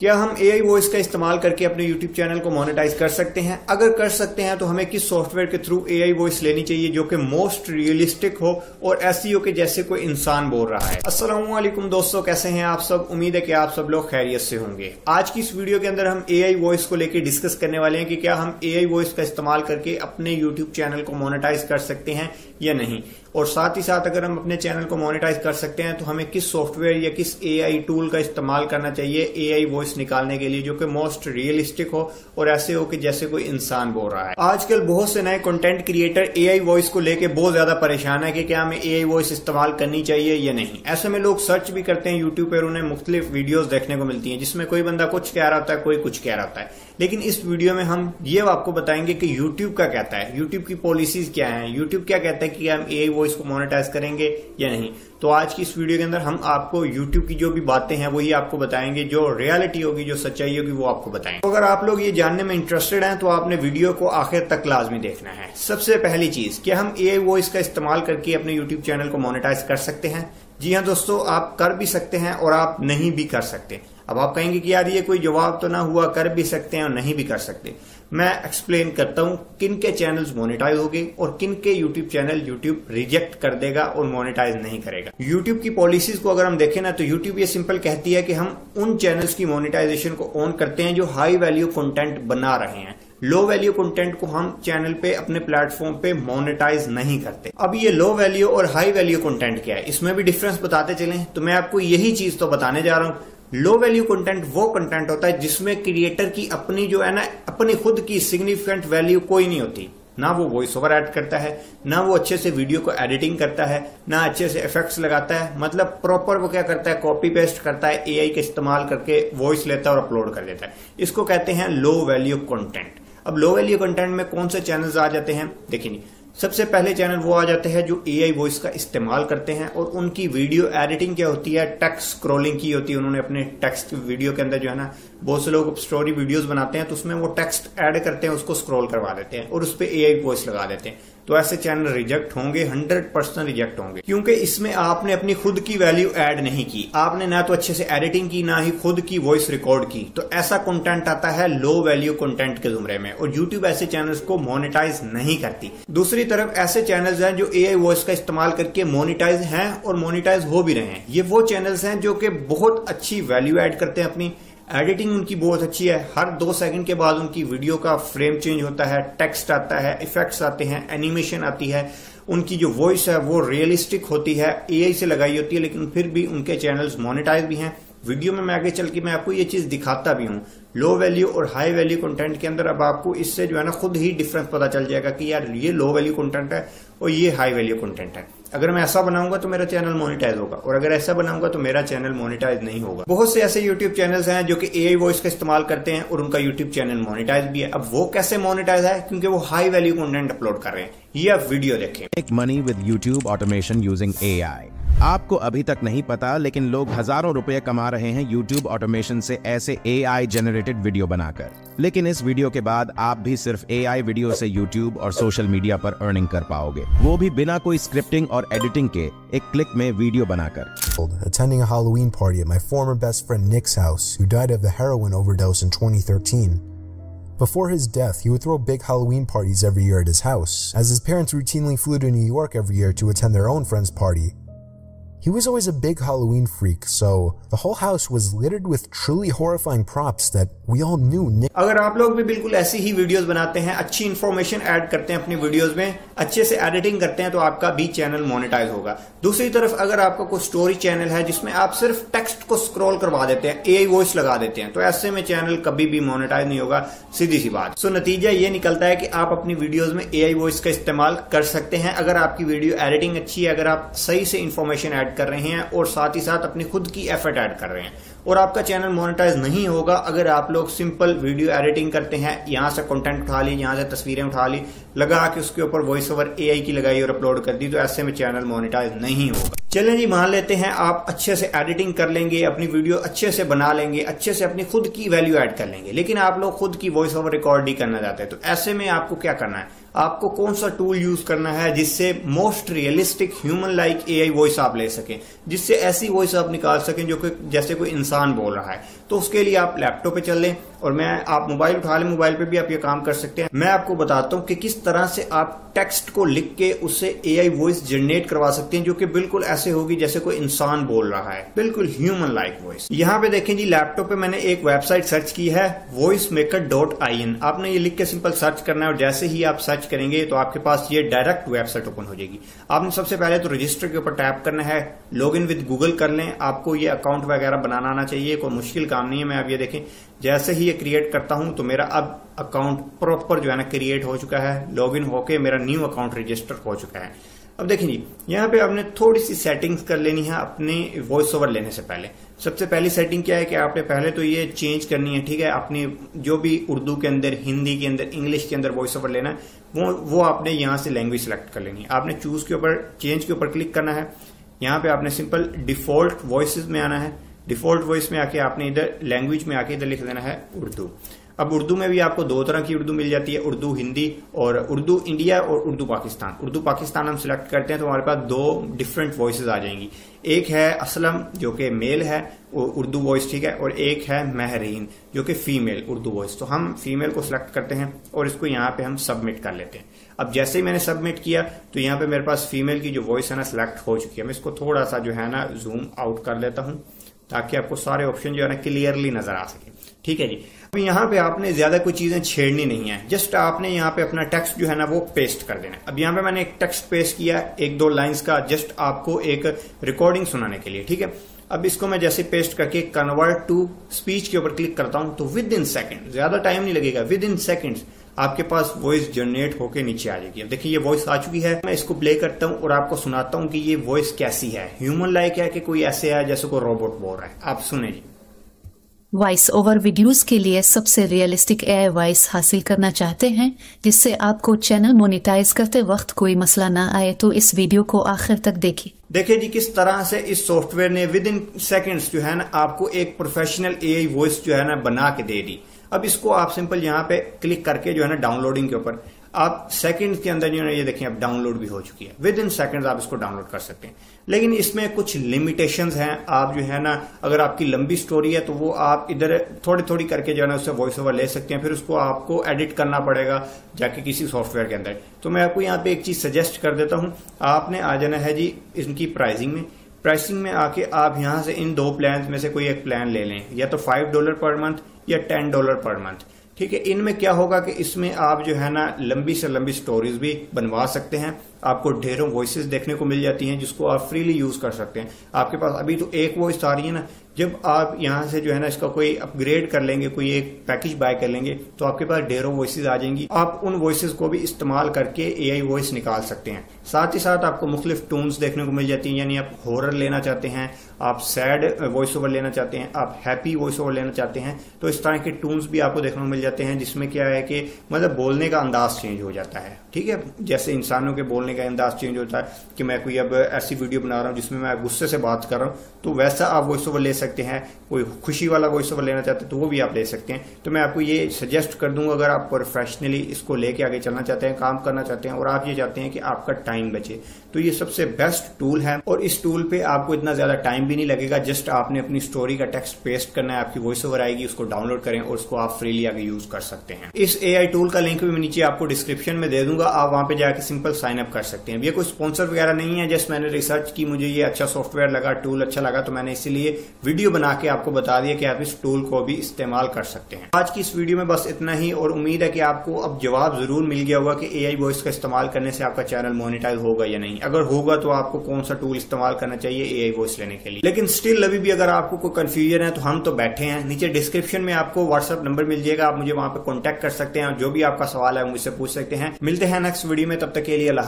क्या हम ए I voice का इस्तेमाल करके अपने यूट्यूब चैनल को मोनेटाइज कर सकते हैं? अगर कर सकते हैं तो हमें किस सॉफ्टवेयर के थ्रू ए आई वॉइस लेनी चाहिए जो कि मोस्ट रियलिस्टिक हो और ऐसी हो कि जैसे कोई इंसान बोल रहा है? असलम दोस्तों, कैसे हैं आप सब? उम्मीद है कि आप सब लोग खैरियत से होंगे। आज की इस वीडियो के अंदर हम ए आई वॉइस को लेकर डिस्कस करने वाले हैं कि क्या हम ए आई वॉइस का इस्तेमाल करके अपने यूट्यूब चैनल को मोनिटाइज कर सकते हैं या नहीं। और साथ ही साथ अगर हम अपने चैनल को मोनेटाइज कर सकते हैं तो हमें किस सॉफ्टवेयर या किस एआई टूल का इस्तेमाल करना चाहिए एआई वॉइस निकालने के लिए, जो कि मोस्ट रियलिस्टिक हो और ऐसे हो कि जैसे कोई इंसान बोल रहा है। आजकल बहुत से नए कंटेंट क्रिएटर एआई वॉइस को लेकर बहुत ज़्यादा परेशान है कि क्या हमें एआई वॉइस इस्तेमाल करनी चाहिए या नहीं। ऐसे में लोग सर्च भी करते हैं यूट्यूब पर, उन्हें मुख्तलिफ़ वीडियोज़ देखने को मिलती है, जिसमें कोई बंदा कुछ कह रहा होता है, कोई कुछ कह रहा होता है। लेकिन इस वीडियो में हम ये आपको बताएँगे कि यूट्यूब का कहता है यूट्यूब की पॉलिसीज़ क्या है यूट्यूब क्या कहता है कि हम ए वॉइस को मोनेटाइज करेंगे या नहीं। तो आज की इस वीडियो के अंदर हम आपको यूट्यूब की जो भी बातें हैं, वो ये आपको बताएँगे, जो रियलिटी होगी, जो सच्चाई होगी, वो आपको बताएँगे। तो अगर आप लोग ये जानने में इंटरेस्टेड हैं तो आपने वीडियो को आखिर तक लाजमी देखना है। सबसे पहली चीज़, क्या हम ए वॉइस का इस्तेमाल करके अपने यूट्यूब चैनल को मोनिटाइज कर सकते हैं? जी हाँ दोस्तों, आप कर भी सकते हैं और आप नहीं भी कर सकते। अब आप कहेंगे कि यार ये कोई जवाब तो ना हुआ, कर भी सकते हैं और नहीं भी कर सकते। मैं एक्सप्लेन करता हूँ किन के चैनल्स मोनेटाइज होंगे और किन के यूट्यूब चैनल यूट्यूब रिजेक्ट कर देगा और मोनेटाइज नहीं करेगा। यूट्यूब की पॉलिसीज़ को अगर हम देखें ना तो यूट्यूब ये सिंपल कहती है कि हम उन चैनल्स की मोनिटाइजेशन को ऑन करते हैं जो हाई वैल्यू कंटेंट बना रहे हैं। लो वैल्यू कंटेंट को हम चैनल पे, अपने प्लेटफॉर्म पे मोनेटाइज नहीं करते। अब ये लो वैल्यू और हाई वैल्यू कंटेंट क्या है? इसमें भी डिफरेंस बताते चले। तो मैं आपको यही चीज़ तो बताने जा रहा हूँ। लो वैल्यू कंटेंट वो कंटेंट होता है जिसमें क्रिएटर की अपनी जो है ना, अपनी खुद की सिग्निफिकेंट वैल्यू कोई नहीं होती। ना वो वॉइस ओवर ऐड करता है, ना वो अच्छे से वीडियो को एडिटिंग करता है, ना अच्छे से इफेक्ट्स लगाता है। मतलब प्रॉपर वो क्या करता है कॉपी पेस्ट करता है एआई का इस्तेमाल करके वॉइस लेता है और अपलोड कर देता है। इसको कहते हैं लो वैल्यू कंटेंट अब लो वैल्यू कंटेंट में कौन से चैनल्स आ जाते हैं? देखिए सबसे पहले चैनल वो आ जाते हैं जो ए आई वॉइस का इस्तेमाल करते हैं और उनकी वीडियो एडिटिंग क्या होती है? टेक्स्ट स्क्रोलिंग की होती है। उन्होंने अपने टेक्स्ट वीडियो के अंदर जो है ना, बहुत से लोग स्टोरी वीडियोस बनाते हैं तो उसमें वो टेक्स्ट ऐड करते हैं, उसको स्क्रॉल करवा देते हैं और उस पर ए आई वॉइस लगा देते हैं। तो ऐसे चैनल रिजेक्ट होंगे हंड्रेड परसेंट रिजेक्ट होंगे। क्योंकि इसमें आपने अपनी खुद की वैल्यू ऐड नहीं की। आपने ना तो अच्छे से एडिटिंग की, ना ही खुद की वॉइस रिकॉर्ड की। तो ऐसा कंटेंट आता है लो वैल्यू कंटेंट के जुमरे में, और यूट्यूब ऐसे चैनल्स को मोनिटाइज नहीं करती। दूसरी तरफ़ ऐसे चैनल्स हैं जो ए वॉइस का इस्तेमाल करके मोनिटाइज हैं और मोनिटाइज हो भी रहे हैं। ये वो चैनल्स हैं जो कि बहुत अच्छी वैल्यू एड करते हैं अपनी। एडिटिंग उनकी बहुत अच्छी है। हर दो सेकंड के बाद उनकी वीडियो का फ्रेम चेंज होता है टेक्स्ट आता है इफेक्ट्स आते हैं एनिमेशन आती है। उनकी जो वॉइस है, वो रियलिस्टिक होती है एआई से लगाई होती है, लेकिन फिर भी उनके चैनल्स मोनिटाइज भी हैं। वीडियो में मैं आगे चल के मैं आपको ये चीज़ दिखाता भी हूँ। लो वैल्यू और हाई वैल्यू कंटेंट के अंदर अब आपको इससे जो है ना, खुद ही डिफरेंस पता चल जाएगा कि यार ये लो वैल्यू कंटेंट है और ये हाई वैल्यू कंटेंट है। अगर मैं ऐसा बनाऊँगा तो मेरा चैनल मोनिटाइज होगा। और अगर ऐसा बनाऊँगा तो मेरा चैनल मोनिटाइज नहीं होगा। बहुत से ऐसे यूट्यूब चैनल्स हैं जो कि एआई वॉइस का इस्तेमाल करते हैं और उनका यूट्यूब चैनल मोनिटाइज भी है। अब वो कैसे मोनिटाइज है? क्योंकि वो हाई वैल्यू कंटेंट अपलोड कर रहे हैं। ये आप वीडियो देखें। Money with YouTube automation using AI आपको अभी तक नहीं पता लेकिन लोग हज़ारों रुपए कमा रहे हैं यूट्यूब ऑटोमेशन से ऐसे AI जनरेटेड वीडियो बनाकर लेकिन इस वीडियो के बाद आप भी सिर्फ़ AI वीडियो से यूट्यूब और सोशल मीडिया पर अर्निंग कर पाओगे वो भी बिना कोई स्क्रिप्टिंग और एडिटिंग के एक क्लिक में वीडियो बनाकर Attending a Halloween party at my former best friend Nick's house, who died of a heroin overdose in 2013. Before his death, he would throw big Halloween parties every year at his house, as his parents routinely flew to New York every year to attend their own friend's party, He was always a big Halloween freak, so the whole house was littered with truly horrifying props that we all knew Nick. अगर आप लोग भी बिल्कुल ऐसी ही videos बनाते हैं अच्छी information add करते हैं अपनी वीडियोस में अच्छे से एडिटिंग करते हैं तो आपका भी चैनल मोनेटाइज होगा दूसरी तरफ़ अगर आपका कोई स्टोरी चैनल है जिसमें आप सिर्फ़ टेक्स्ट को स्क्रॉल करवा देते हैं ए वॉइस लगा देते हैं तो ऐसे में चैनल कभी भी मोनेटाइज नहीं होगा सीधी सी बात सो so, नतीजा ये निकलता है कि आप अपनी वीडियोज़ में ए वॉइस का इस्तेमाल कर सकते हैं अगर आपकी वीडियो एडिटिंग अच्छी है अगर आप सही से इन्फॉर्मेशन ऐड कर रहे हैं और साथ ही साथ अपनी खुद की एफर्ट ऐड कर रहे हैं। और आपका चैनल मोनेटाइज नहीं होगा अगर आप लोग सिंपल वीडियो एडिटिंग करते हैं, यहाँ से कंटेंट उठा ली, यहाँ से तस्वीरें उठा ली, लगा के उसके ऊपर वॉइस ओवर एआई की लगाई और अपलोड कर दी तो ऐसे में चैनल मोनेटाइज नहीं होगा। चलें जी, मान लेते हैं आप अच्छे से एडिटिंग कर लेंगे, अपनी वीडियो अच्छे से बना लेंगे, अच्छे से अपनी खुद की वैल्यू ऐड कर लेंगे, लेकिन आप लोग खुद की वॉइस ओवर रिकॉर्ड ही करना चाहते हैं तो ऐसे में आपको क्या करना है? आपको कौन सा टूल यूज़ करना है जिससे most realistic human like AI voice आप ले सकें, जिससे ऐसी वॉइस आप निकाल सकें जो कि जैसे कोई बोल रहा है। तो उसके लिए आप लैपटॉप पे चल लें और मैं, आप मोबाइल उठा लें, मोबाइल पे भी आप ये काम कर सकते हैं। मैं आपको बताता हूँ कि किस तरह से आप टेक्स्ट को लिख के उससे एआई वॉइस जनरेट करवा सकते हैं, जो कि बिल्कुल ऐसे होगी जैसे कोई इंसान बोल रहा है। बिल्कुल ह्यूमन लाइक वॉइस यहाँ पे देखें जी लैपटॉप पे मैंने एक वेबसाइट सर्च की है voice maker dot I N आपने ये लिख के सिंपल सर्च करना है और जैसे ही आप सर्च करेंगे तो आपके पास ये डायरेक्ट वेबसाइट ओपन हो जाएगी। आपने सबसे पहले तो रजिस्टर के ऊपर टैप करना है लॉग इन विद गूगल कर लें। आपको ये अकाउंट वगैरह बनाना आना चाहिए, कोई मुश्किल काम नहीं है। मैं आप ये देखें जैसे ही ये क्रिएट करता हूँ तो मेरा अब अकाउंट प्रॉपर जो है ना क्रिएट हो चुका है लॉग इन होके मेरा न्यू अकाउंट रजिस्टर हो चुका है। अब देखिए जी, यहाँ पे आपने थोड़ी सी सेटिंग्स कर लेनी है अपने वॉइस ओवर लेने से पहले। सबसे पहली सेटिंग क्या है कि आपने पहले तो ये चेंज करनी है, ठीक है? अपनी जो भी उर्दू के अंदर, हिंदी के अंदर इंग्लिश के अंदर वॉइस ओवर लेना है, वो वो आपने यहाँ से लैंग्वेज सेलेक्ट कर लेनी है। आपने चूज़ के ऊपर चेंज के ऊपर क्लिक करना है। यहाँ पे आपने सिंपल डिफ़ॉल्ट वॉइस में आना है। डिफ़ॉल्ट वॉइस में आके आपने इधर लैंग्वेज में आके इधर लिख देना है उर्दू। अब उर्दू में भी आपको दो तरह की उर्दू मिल जाती है, उर्दू हिंदी और उर्दू इंडिया और उर्दू पाकिस्तान। उर्दू पाकिस्तान हम सिलेक्ट करते हैं तो हमारे पास दो डिफरेंट वॉइस आ जाएँगी। एक है असलम, जो कि मेल है उर्दू वॉइस ठीक है? और एक है महरीन, जो कि फीमेल उर्दू वॉइस तो हम फीमेल को सिलेक्ट करते हैं और इसको यहाँ पे हम सबमिट कर लेते हैं। अब जैसे ही मैंने सबमिट किया तो यहाँ पे मेरे पास फीमेल की जो वॉइस है ना सिलेक्ट हो चुकी है। मैं इसको थोड़ा सा जो है ना जूम आउट कर लेता हूँ। ताकि आपको सारे ऑप्शन जो है ना क्लियरली नज़र आ सके। ठीक है जी? अब यहाँ पे आपने ज़्यादा कोई चीज़ें छेड़नी नहीं है। जस्ट आपने यहाँ पे अपना टेक्स्ट जो है ना वो पेस्ट कर देना है। अब यहाँ पे मैंने एक टेक्स्ट पेस्ट किया, एक दो लाइंस का जस्ट आपको एक रिकॉर्डिंग सुनाने के लिए। ठीक है? अब इसको मैं जैसे पेस्ट करके कन्वर्ट टू स्पीच के ऊपर क्लिक करता हूँ तो विद इन सेकेंड ज़्यादा टाइम नहीं लगेगा विद इन सेकेंड आपके पास वॉइस जनरेट होकर नीचे आ जाएगी। देखिए ये वॉइस आ चुकी है। मैं इसको प्ले करता हूँ और आपको सुनाता हूँ कि ये वॉइस कैसी है। ह्यूमन लाइक है कि कोई ऐसे है जैसे कोई रोबोट बोल रहा है? आप सुने जी। वॉइस ओवर वीडियोस के लिए सबसे रियलिस्टिक एआई वॉइस हासिल करना चाहते हैं जिससे आपको चैनल मोनिटाइज करते वक्त कोई मसला ना आए तो इस वीडियो को आखिर तक देखिए। देखिए जी किस तरह से इस सॉफ्टवेयर ने विद इन सेकेंड्स जो है ना आपको एक प्रोफेशनल एआई वॉइस जो है ना बना के दे दी। अब इसको आप सिंपल यहाँ पे क्लिक करके जो है ना डाउनलोडिंग के ऊपर, आप सेकंड के अंदर जो है ये देखें, अब डाउनलोड भी हो चुकी है। विद इन सेकंड आप इसको डाउनलोड कर सकते हैं। लेकिन इसमें कुछ लिमिटेशंस हैं। आप जो है ना, अगर आपकी लंबी स्टोरी है तो वो आप इधर थोड़ी थोड़ी करके जो है ना उससे वॉइस ओवर ले सकते हैं। फिर उसको आपको एडिट करना पड़ेगा, जाके किसी सॉफ्टवेयर के अंदर। तो मैं आपको यहाँ पे एक चीज़ सजेस्ट कर देता हूँ। आपने आ जाना है जी इनकी प्राइसिंग में। प्राइसिंग में आके आप यहाँ से इन दो प्लान में से कोई एक प्लान ले लें। या तो फाइव डॉलर पर मंथ या टेन डॉलर पर मंथ। ठीक है, इनमें क्या होगा कि इसमें आप जो है ना, लंबी से लंबी स्टोरीज भी बनवा सकते हैं। आपको ढेरों वॉइसेस देखने को मिल जाती हैं, जिसको आप फ्रीली यूज़ कर सकते हैं। आपके पास अभी तो एक वॉइस आ रही है ना, जब आप यहाँ से जो है ना इसका कोई अपग्रेड कर लेंगे, कोई एक पैकेज बाय कर लेंगे तो आपके पास ढेरों वॉइसेस आ जाएँगी। आप उन वॉइसेस को भी इस्तेमाल करके एआई वॉइस निकाल सकते हैं। साथ ही साथ आपको मुख्तलिफ़ टोन्स देखने को मिल जाती हैं, यानी आप हॉरर लेना चाहते हैं, आप सैड वॉइस ओवर लेना चाहते हैं, आप हैप्पी वॉइस ओवर लेना चाहते हैं तो इस तरह के टून्स भी आपको देखने को मिल जाते हैं, जिसमें क्या है कि मतलब बोलने का अंदाज चेंज हो जाता है। ठीक है? जैसे इंसानों के बोलने का अंदाज चेंज होता है कि मैं कोई अब ऐसी वीडियो बना रहा हूँ जिसमें मैं गुस्से से बात कर रहा हूँ। तो वैसा आप वॉइस ओवर ले सकते हैं, कोई खुशी वाला वॉइस ओवर लेना चाहते हैं तो वो भी आप ले सकते हैं। तो मैं आपको ये सजेस्ट कर दूँगा, अगर आप प्रोफेशनली इसको लेके आगे चलना चाहते हैं, काम करना चाहते हैं, और आप ये चाहते हैं कि आपका टाइम बचे तो ये सबसे बेस्ट टूल है। और इस टूल पे आपको इतना ज़्यादा टाइम भी नहीं लगेगा जस्ट आपने अपनी स्टोरी का टेक्स्ट पेस्ट करना है, आपकी वॉइस ओवर आएगी, उसको डाउनलोड करें और उसको आप फ्रीली आगे यूज़ कर सकते हैं। इस एआई टूल का लिंक भी मैं नीचे आपको डिस्क्रिप्शन में दे दूँगा, आप वहाँ पे जाके सिंपल साइन अप कर सकते हैं। ये कोई स्पॉन्सर वगैरह नहीं है, जस्ट मैंने रिसर्च की, मुझे ये अच्छा सॉफ्टवेयर लगा, टूल अच्छा लगा तो मैंने इसीलिए वीडियो बना के आपको बता दिया कि आप इस टूल को भी इस्तेमाल कर सकते हैं। आज की इस वीडियो में बस इतना ही, और उम्मीद है कि आपको अब जवाब ज़रूर मिल गया होगा कि एआई वॉइस का इस्तेमाल करने से आपका चैनल मोनिटाइज होगा या नहीं। अगर होगा तो आपको कौन सा टूल इस्तेमाल करना चाहिए एआई वॉइस लेने के लिए। लेकिन स्टिल अभी भी अगर आपको कोई कंफ्यूजन है तो हम तो बैठे हैं। नीचे डिस्क्रिप्शन में आपको व्हाट्सअप नंबर मिल जाएगा, आप मुझे वहाँ पर कॉन्टेक्ट कर सकते हैं जो भी आपका सवाल है मुझसे पूछ सकते हैं। मिलते हैं नेक्स्ट वीडियो में, तब तक के लिए अल्लाह